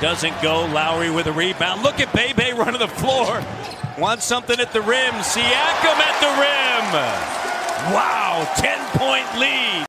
Doesn't go. Lowry with a rebound. Look at Bebe running the floor. Wants something at the rim. Siakam at the rim. Wow, 10 point lead.